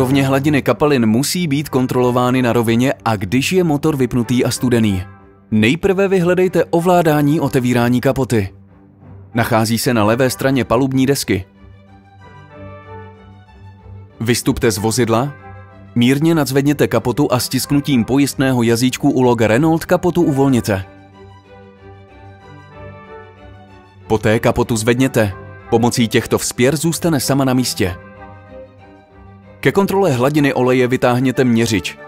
Úrovně hladiny kapalin musí být kontrolovány na rovině a když je motor vypnutý a studený. Nejprve vyhledejte ovládání otevírání kapoty. Nachází se na levé straně palubní desky. Vystupte z vozidla, mírně nadzvedněte kapotu a stisknutím pojistného jazyčku u loga Renault kapotu uvolněte. Poté kapotu zvedněte. Pomocí těchto vzpěr zůstane sama na místě. Ke kontrole hladiny oleje vytáhněte měřič.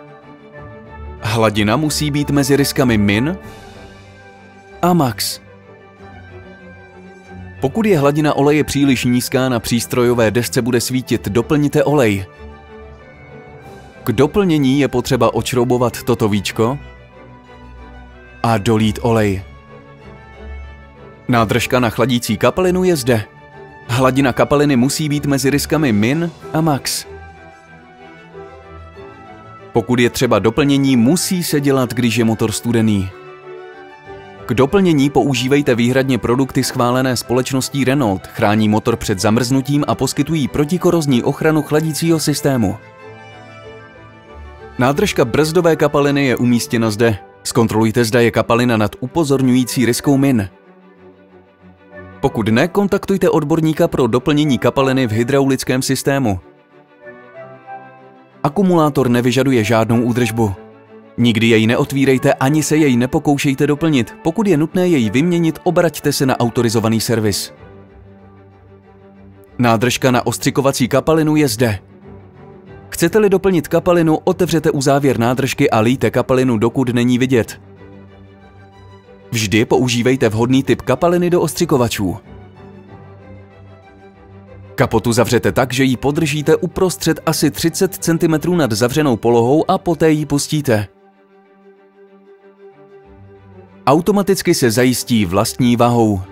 Hladina musí být mezi riskami min a max. Pokud je hladina oleje příliš nízká, na přístrojové desce bude svítit doplníte olej. K doplnění je potřeba očroubovat toto víčko a dolít olej. Nádržka na chladící kapalinu je zde. Hladina kapaliny musí být mezi riskami min a max. Pokud je třeba doplnění, musí se dělat, když je motor studený. K doplnění používejte výhradně produkty schválené společností Renault, chrání motor před zamrznutím a poskytují protikorozní ochranu chladícího systému. Nádržka brzdové kapaliny je umístěna zde. Zkontrolujte, zda je kapalina nad upozorňující riskou min. Pokud ne, kontaktujte odborníka pro doplnění kapaliny v hydraulickém systému. Akumulátor nevyžaduje žádnou údržbu. Nikdy jej neotvírejte ani se jej nepokoušejte doplnit. Pokud je nutné jej vyměnit, obraťte se na autorizovaný servis. Nádržka na ostřikovací kapalinu je zde. Chcete-li doplnit kapalinu, otevřete uzávěr nádržky a lijte kapalinu, dokud není vidět. Vždy používejte vhodný typ kapaliny do ostřikovačů. Kapotu zavřete tak, že ji podržíte uprostřed asi 30 cm nad zavřenou polohou a poté ji pustíte. Automaticky se zajistí vlastní vahou.